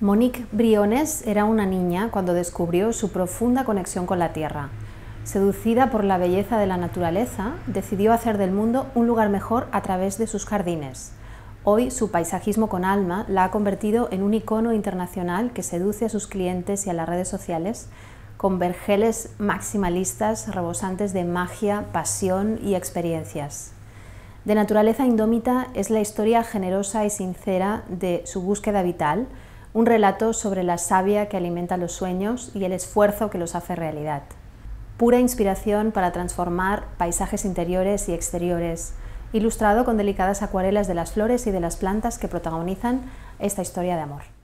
Monique Briones era una niña cuando descubrió su profunda conexión con la tierra. Seducida por la belleza de la naturaleza, decidió hacer del mundo un lugar mejor a través de sus jardines. Hoy su paisajismo con alma la ha convertido en un icono internacional que seduce a sus clientes y a las redes sociales con vergeles maximalistas rebosantes de magia, pasión y experiencias. De naturaleza indómita es la historia generosa y sincera de su búsqueda vital, un relato sobre la savia que alimenta los sueños y el esfuerzo que los hace realidad. Pura inspiración para transformar paisajes interiores y exteriores, ilustrado con delicadas acuarelas de las flores y de las plantas que protagonizan esta historia de amor.